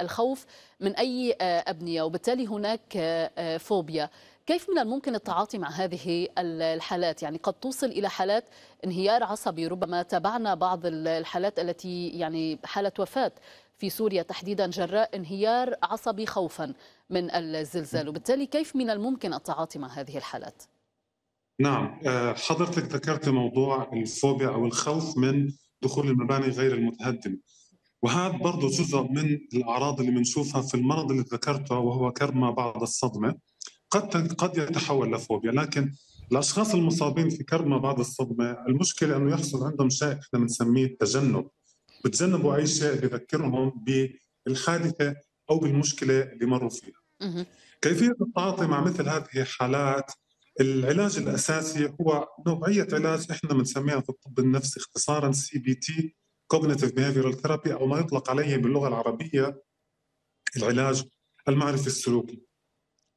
الخوف من أي أبنية وبالتالي هناك فوبيا. كيف من الممكن التعاطي مع هذه الحالات؟ يعني قد توصل إلى حالات انهيار عصبي ربما تابعنا بعض الحالات التي يعني حالة وفاة في سوريا تحديدا جراء انهيار عصبي خوفا من الزلزال. وبالتالي كيف من الممكن التعاطي مع هذه الحالات؟ نعم آه، حضرتك ذكرت موضوع الفوبيا أو الخوف من دخول المباني غير المتهدمة وهذا برضه جزء من الأعراض اللي بنشوفها في المرض اللي ذكرته وهو كرما بعد الصدمة. قد قد يتحول لفوبيا لكن الأشخاص المصابين في كرما بعد الصدمة المشكلة إنه يحصل عندهم شيء إحنا بنسميه التجنب بتجنبوا أي شيء بذكرهم بالحادثة أو بالمشكلة اللي مروا فيها. كيفية التعاطي مع مثل هذه الحالات؟ العلاج الأساسي هو نوعية علاج إحنا بنسميها في الطب النفسي اختصارا CBT cognitive behavioral therapy أو ما يطلق عليه باللغة العربية العلاج المعرفي السلوكي.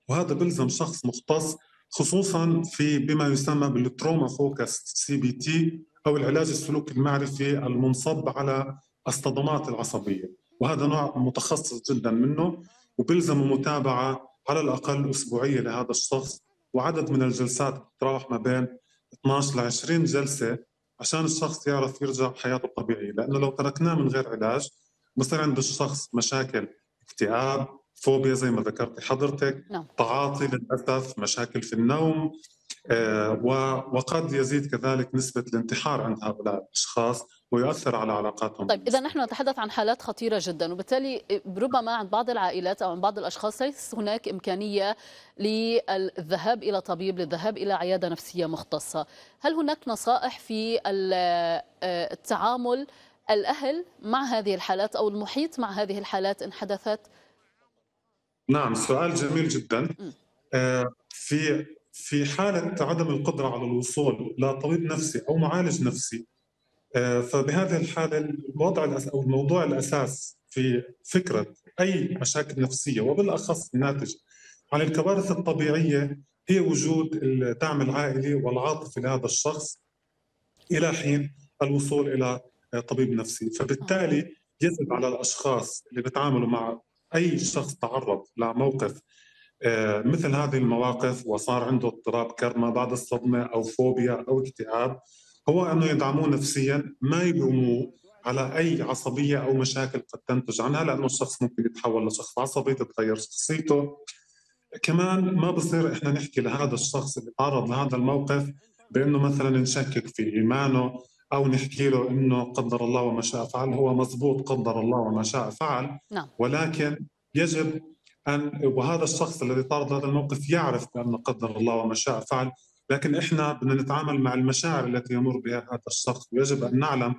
وهذا بيلزم شخص مختص خصوصا في بما يسمى بال trauma focused CBT أو العلاج السلوكي المعرفي المنصب على الصدمات العصبية. وهذا نوع متخصص جدا منه وبيلزم متابعة على الأقل أسبوعية لهذا الشخص. وعدد من الجلسات تتراوح ما بين 12 ل 20 جلسة عشان الشخص يعرف يرجع حياته الطبيعية. لأنه لو تركناه من غير علاج بصير عند الشخص مشاكل اكتئاب فوبيا زي ما ذكرت حضرتك نعم. تعاطي للأسف مشاكل في النوم آه وقد يزيد كذلك نسبة الانتحار عند هؤلاء الأشخاص ويؤثر على علاقاتهم. طيب إذا نحن نتحدث عن حالات خطيرة جدا وبالتالي ربما عند بعض العائلات أو عند بعض الأشخاص ليس هناك إمكانية للذهاب إلى طبيب للذهاب إلى عيادة نفسية مختصة. هل هناك نصائح في آه، التعامل الأهل مع هذه الحالات أو المحيط مع هذه الحالات إن حدثت؟ نعم سؤال جميل جدا. آه، في في حالة عدم القدرة على الوصول لطبيب نفسي أو معالج نفسي آه، فبهذه الحالة الوضع أو الموضوع الأساس في فكرة أي مشاكل نفسية وبالأخص الناتج عن الكوارث الطبيعية هي وجود الدعم العائلي والعاطفي لهذا الشخص إلى حين الوصول إلى طبيب نفسي. فبالتالي يجب على الأشخاص اللي بيتعاملوا مع أي شخص تعرض لموقف آه، مثل هذه المواقف وصار عنده اضطراب كرما بعد الصدمة أو فوبيا أو اكتئاب هو أنه يدعموه نفسيا ما يلوموه على أي عصبية أو مشاكل قد تنتج عنها لأنه الشخص ممكن يتحول لشخص عصبي تتغير شخصيته. كمان ما بصير إحنا نحكي لهذا الشخص اللي تعرض لهذا الموقف بأنه مثلا نشكك في إيمانه أو نحكي له إنه قدر الله وما شاء فعل هو مضبوط قدر الله وما شاء فعل. نعم. ولكن يجب أن وهذا الشخص الذي تعرض هذا الموقف يعرف بان قدر الله وما شاء فعل لكن إحنا بدنا نتعامل مع المشاعر التي يمر بها هذا الشخص. ويجب أن نعلم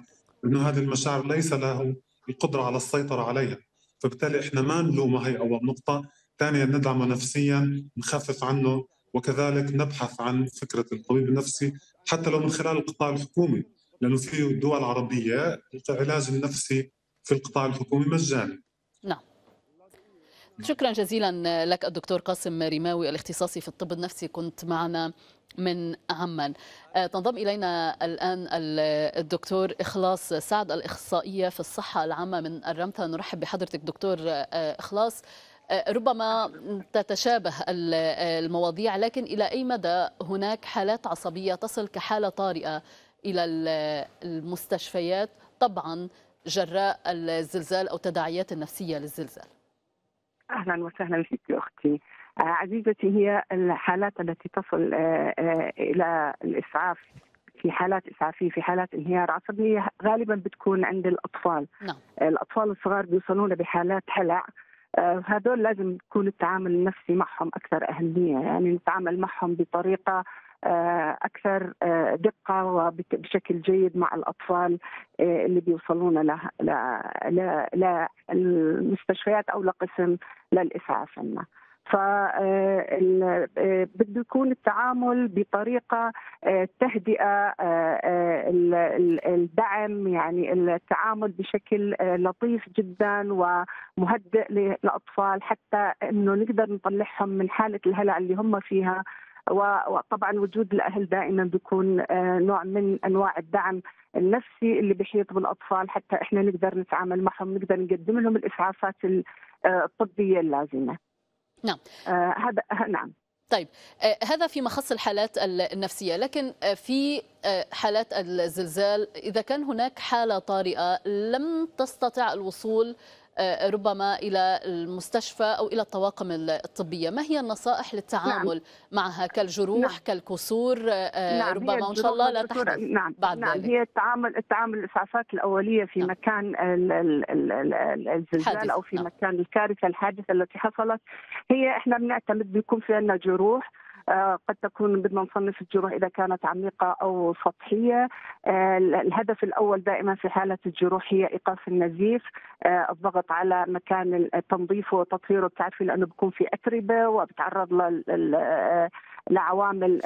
إنه هذه المشاعر ليس له القدرة على السيطرة عليها. فبالتالي إحنا ما نلومه هي أول نقطة. ثانيا ندعمه نفسيا نخفف عنه وكذلك نبحث عن فكرة الطبيب النفسي حتى لو من خلال القطاع الحكومي. لأنه في دول عربية العلاج النفسي في القطاع الحكومي مجاني. نعم. شكرا جزيلا لك الدكتور قاسم ريماوي الاختصاصي في الطب النفسي كنت معنا من عمان. تنضم إلينا الآن الدكتور إخلاص سعد الإخصائية في الصحة العامة من الرمثة. نرحب بحضرتك دكتور إخلاص. ربما تتشابه المواضيع لكن إلى أي مدى هناك حالات عصبية تصل كحالة طارئة إلى المستشفيات. طبعا جراء الزلزال أو تداعيات النفسية للزلزال. أهلا وسهلا فيك أختي. عزيزتي هي الحالات التي تصل إلى الإسعاف في حالات إسعافية في حالات انهيار عصبي غالبا بتكون عند الأطفال. نعم. الأطفال الصغار بيوصلون بحالات هلع هذول لازم يكون التعامل النفسي معهم أكثر أهمية. يعني نتعامل معهم بطريقة أكثر دقة وبشكل جيد مع الأطفال اللي بيوصلون للمستشفيات أو لقسم للإسعاف عنا. ف بده يكون التعامل بطريقة تهدئة الدعم يعني التعامل بشكل لطيف جدا ومهدئ للأطفال حتى إنه نقدر نطلعهم من حالة الهلع اللي هم فيها وطبعا وجود الأهل دائما بيكون نوع من أنواع الدعم النفسي اللي بيحيط بالأطفال حتى إحنا نقدر نتعامل معهم نقدر نقدم لهم الإسعافات الطبية اللازمة. نعم. آه هذا نعم. طيب آه هذا في مخص الحالات النفسية لكن آه في حالات الزلزال إذا كان هناك حالة طارئة لم تستطع الوصول ربما إلى المستشفى أو إلى الطواقم الطبية، ما هي النصائح للتعامل نعم. معها كالجروح نعم. كالكسور نعم. ربما إن شاء الله لا تحدث نعم. بعد نعم. ذلك هي التعامل التعامل الإسعافات الأولية في نعم. مكان الزلزال أو في نعم. مكان الكارثة الحادثة التي حصلت هي إحنا بنعتمد بيكون في عندنا جروح آه قد تكون بدنا نصنف الجروح إذا كانت عميقة أو سطحية. آه الهدف الأول دائما في حالة الجروح هي إيقاف النزيف. آه الضغط على مكان تنظيفه وتطهيره بتعرفي لأنه بيكون في أتربة وبتعرض لل لعوامل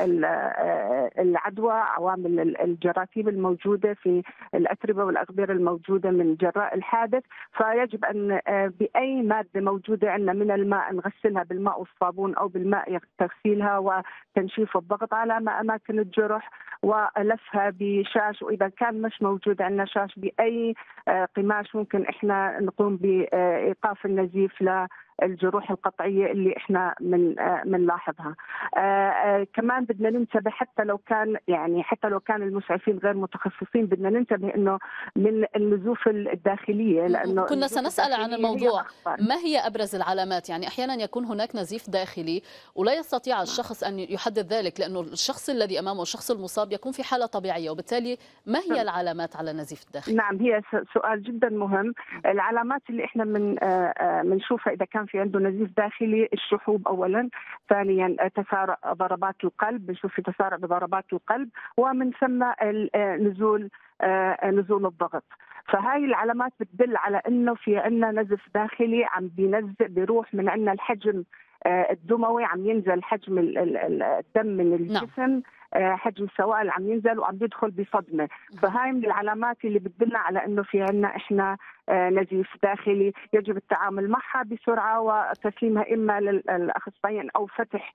العدوى عوامل الجراثيم الموجودة في الأتربة والأغبرة الموجودة من جراء الحادث. فيجب أن بأي مادة موجودة عندنا من الماء نغسلها بالماء والصابون أو بالماء تغسيلها وتنشيف الضغط على أماكن الجرح ولفها بشاش. وإذا كان مش موجود عندنا شاش بأي قماش ممكن إحنا نقوم بإيقاف النزيف ل الجروح القطعية اللي إحنا من بنلاحظها آه آه كمان بدنا ننتبه حتى لو كان يعني حتى لو كان المسعفين غير متخصصين بدنا ننتبه إنه من النزوف الداخلية لأنه كنا سنسأل عن الموضوع. ما هي أبرز العلامات؟ يعني أحيانا يكون هناك نزيف داخلي ولا يستطيع الشخص أن يحدد ذلك لأنه الشخص الذي أمامه الشخص المصاب يكون في حالة طبيعية وبالتالي ما هي العلامات على النزيف الداخلي؟ نعم هي سؤال جدا مهم. العلامات اللي إحنا من بنشوفها إذا كان في عنده نزيف داخلي الشحوب اولا ثانيا تسارع ضربات القلب بنشوف في تسارع بضربات القلب ومن ثم نزول نزول الضغط. فهاي العلامات بتدل على إنه في عندنا نزف داخلي عم بينزل بيروح من عندنا الحجم الدموي عم ينزل حجم الدم من الجسم نعم. حجم السوائل عم ينزل وعم يدخل بصدمة. فهاي من العلامات اللي بتدلنا على إنه في عندنا إحنا نزيف داخلي. يجب التعامل معها بسرعة وتسليمها إما للأخصائيين أو فتح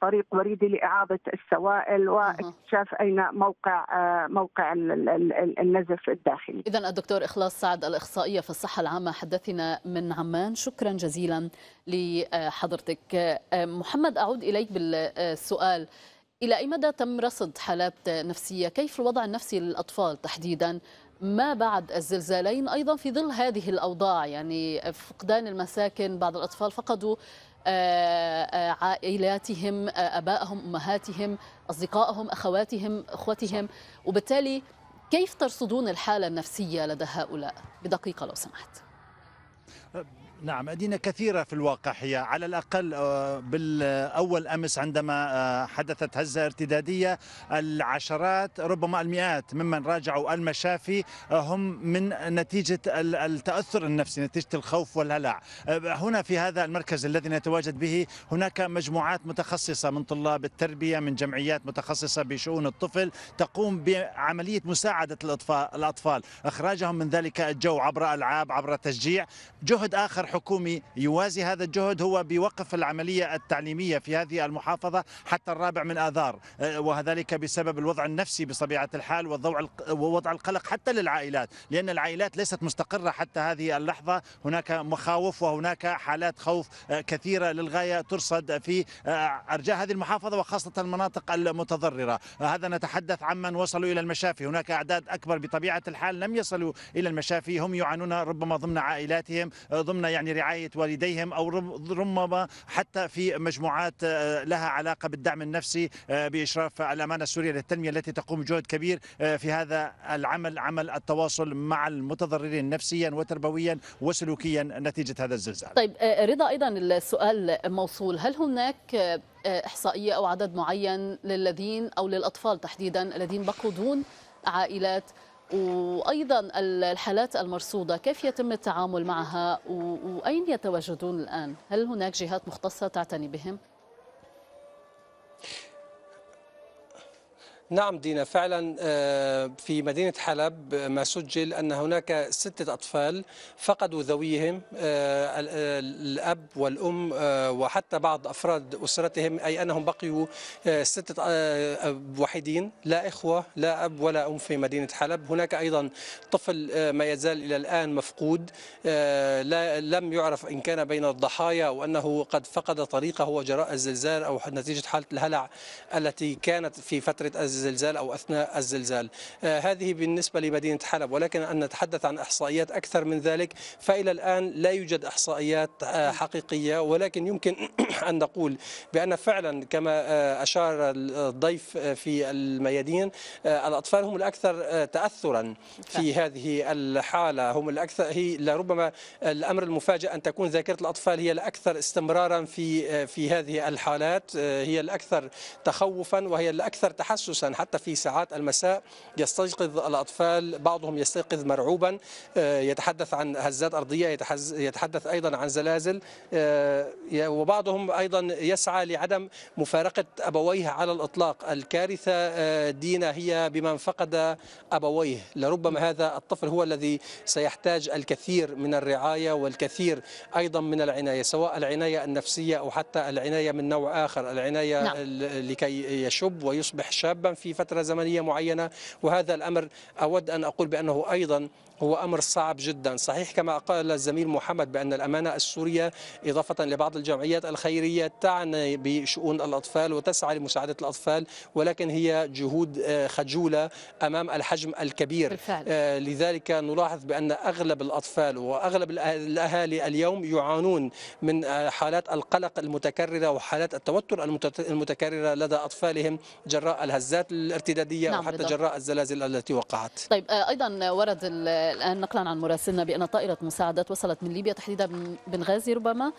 طريق وريدي لإعادة السوائل واكتشاف أين موقع موقع النزف الداخلي. اذا الدكتور إخلاص سعد الإخصائية في الصحة العامة حدثنا من عمان شكرا جزيلا لحضرتك. محمد أعود إليك بالسؤال إلى أي مدى تم رصد حالات نفسية؟ كيف الوضع النفسي للأطفال تحديدا ما بعد الزلزالين أيضا في ظل هذه الأوضاع يعني فقدان المساكن بعض الأطفال فقدوا عائلاتهم أبائهم أمهاتهم أصدقائهم أخواتهم أخوتهم. وبالتالي كيف ترصدون الحالة النفسية لدى هؤلاء؟ بدقيقة لو سمحت. نعم مدينة كثيرة في الواقع هي. على الأقل آه، بالأول أمس عندما آه، حدثت هزة ارتدادية العشرات ربما المئات ممن راجعوا المشافي آه، هم من نتيجة التأثر النفسي نتيجة الخوف والهلع. هنا في هذا المركز الذي نتواجد به هناك مجموعات متخصصة من طلاب التربية من جمعيات متخصصة بشؤون الطفل تقوم بعملية مساعدة الأطفال. إخراجهم من ذلك الجو عبر ألعاب عبر تشجيع. جهد آخر حكومي يوازي هذا الجهد هو بوقف العملية التعليمية في هذه المحافظة حتى الرابع من آذار آه، وذلك بسبب الوضع النفسي بطبيعة الحال ووضع القلق حتى للعائلات لأن العائلات ليست مستقرة حتى هذه اللحظة هناك مخاوف وهناك حالات خوف آه، كثيرة للغاية ترصد في آه، أرجاء هذه المحافظة وخاصة المناطق المتضررة. هذا نتحدث عمن وصلوا إلى المشافي هناك أعداد أكبر بطبيعة الحال لم يصلوا إلى المشافي هم يعانون ربما ضمن عائلاتهم ضمن يعني رعاية والديهم أو ربما حتى في مجموعات آه، لها علاقة بالدعم النفسي آه، بإشراف الأمانة السورية للتنمية التي تقوم بجهد كبير آه، في هذا العمل عمل التواصل مع المتضررين نفسيا وتربويا وسلوكيا نتيجة هذا الزلزال. طيب رضا أيضا السؤال موصول. هل هناك إحصائية أو عدد معين للذين أو للأطفال تحديدا الذين بقوا دون عائلات وأيضا الحالات المرصودة كيف يتم التعامل معها وأين يتواجدون الآن هل هناك جهات مختصة تعتني بهم؟ نعم دينا فعلا آه، في مدينة حلب ما سجل أن هناك ستة أطفال فقدوا ذويهم آه، الأب والأم آه، وحتى بعض أفراد أسرتهم أي أنهم بقيوا ستة وحيدين لا إخوة لا أب ولا أم في مدينة حلب. هناك أيضا طفل ما يزال إلى الآن مفقود لا لم يعرف إن كان بين الضحايا أو أنه قد فقد طريقه جراء الزلزال أو نتيجة حالة الهلع التي كانت في فترة الزلزال الزلزال أو أثناء الزلزال. آه، هذه بالنسبة لمدينة حلب ولكن أن نتحدث عن إحصائيات أكثر من ذلك فإلى الآن لا يوجد إحصائيات آه، حقيقية ولكن يمكن أن نقول بأن فعلا كما آه، أشار الضيف في الميادين الأطفال هم الأكثر تأثرا في هذه الحالة. هم الأكثر هي لربما الأمر المفاجئ أن تكون ذاكرة الأطفال هي الأكثر استمرارا في في هذه الحالات هي الأكثر تخوفا وهي الأكثر تحسسا. حتى في ساعات المساء يستيقظ الأطفال بعضهم يستيقظ مرعوبا آه، يتحدث عن هزات أرضية يتحدث أيضا عن زلازل آه، وبعضهم أيضا يسعى لعدم مفارقة أبويه على الإطلاق. الكارثة آه، دينا هي بمن فقد أبويه. لربما هذا الطفل هو الذي سيحتاج الكثير من الرعاية والكثير أيضا من العناية سواء العناية النفسية أو حتى العناية من نوع آخر العناية نعم. لكي يشب ويصبح شابا. في فترة زمنية معينة وهذا الأمر أود أن أقول بأنه أيضا هو أمر صعب جدا. صحيح كما قال الزميل محمد بأن الأمانة السورية إضافة لبعض الجمعيات الخيرية تعني بشؤون الأطفال وتسعى لمساعدة الأطفال ولكن هي جهود آه، خجولة أمام الحجم الكبير. بالفعل. آه، لذلك نلاحظ بأن أغلب الأطفال وأغلب الأهالي اليوم يعانون من آه، حالات القلق المتكررة وحالات التوتر المتكررة لدى أطفالهم جراء الهزات. الارتدادية نعم وحتى جراء الزلازل التي وقعت. طيب أيضا ورد الآن نقلا عن مراسلنا بأن طائرة مساعدات وصلت من ليبيا تحديدا بنغازي ربما آه،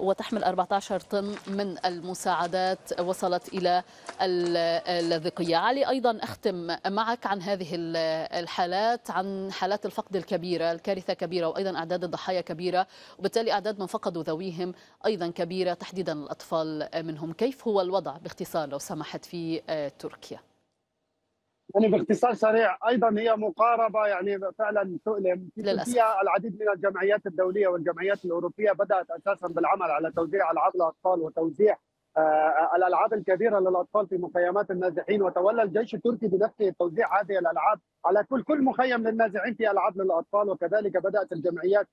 وتحمل 14 طن من المساعدات وصلت إلى اللاذقية علي أيضا أختم معك عن هذه الحالات عن حالات الفقد الكبيرة الكارثة كبيرة وأيضا أعداد الضحايا كبيرة وبالتالي أعداد من فقدوا ذويهم أيضا كبيرة تحديدا الأطفال منهم. كيف هو الوضع باختصار لو سمحت في آه، تركيا؟ يعني باختصار سريع أيضا هي مقاربة يعني فعلا تؤلم. في تركيا العديد من الجمعيات الدولية والجمعيات الأوروبية بدأت أساسا بالعمل على توزيع ألعاب الأطفال وتوزيع آه الألعاب الكبيرة للأطفال في مخيمات النازحين. وتولى الجيش التركي بنفسه توزيع هذه الألعاب على كل كل مخيم للنازحين في ألعاب للأطفال. وكذلك بدأت الجمعيات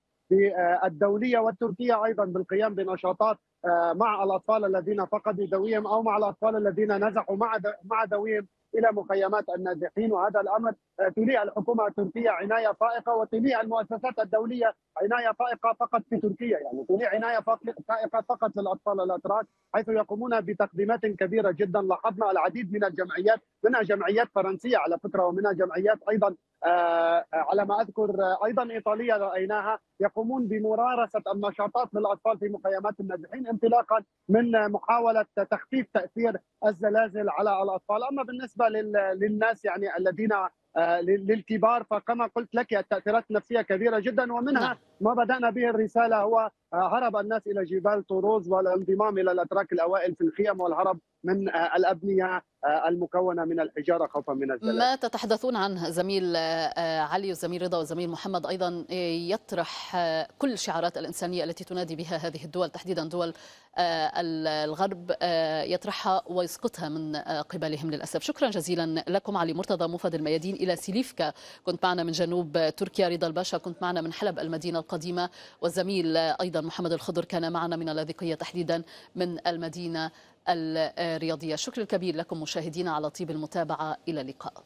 الدوليه والتركية أيضا بالقيام بنشاطات آه، مع الأطفال الذين فقدوا ذويهم أو مع الأطفال الذين نزحوا مع مع ذويهم إلى مخيمات النازحين. وهذا الأمر آه، تولي الحكومة التركية عناية فائقة وتولي المؤسسات الدولية عناية فائقة فقط في تركيا. يعني تولي عناية فائقة فقط للأطفال الأتراك حيث يقومون بتقديمات كبيرة جدا. لاحظنا العديد من الجمعيات منها جمعيات فرنسية على فكرة ومنها جمعيات أيضا على ما أذكر أيضا إيطاليا رأيناها يقومون بممارسه النشاطات للاطفال في مخيمات النازحين انطلاقا من محاولة تخفيف تأثير الزلازل على الأطفال، أما بالنسبة للناس يعني الذين للكبار فكما قلت لك التأثيرات النفسية كبيرة جدا ومنها ما بدأنا به الرسالة هو هرب الناس إلى جبال طوروز والانضمام إلى الأتراك الأوائل في الخيم والهرب من الأبنية المكونة من الحجارة خوفا من الزلازل. ما تتحدثون عنه زميل علي والزميل رضا والزميل محمد أيضا يطرح كل الشعارات الإنسانية التي تنادي بها هذه الدول تحديدا دول الغرب يطرحها ويسقطها من قبلهم للأسف. شكرا جزيلا لكم علي مرتضى موفد الميادين إلى سيليفكا كنت معنا من جنوب تركيا رضا الباشا كنت معنا من حلب المدينة القديمة والزميل أيضا محمد الخضر كان معنا من اللاذقية تحديدا من المدينة الرياضية. شكر الكبير لكم مشاهدينا على طيب المتابعة. إلى اللقاء.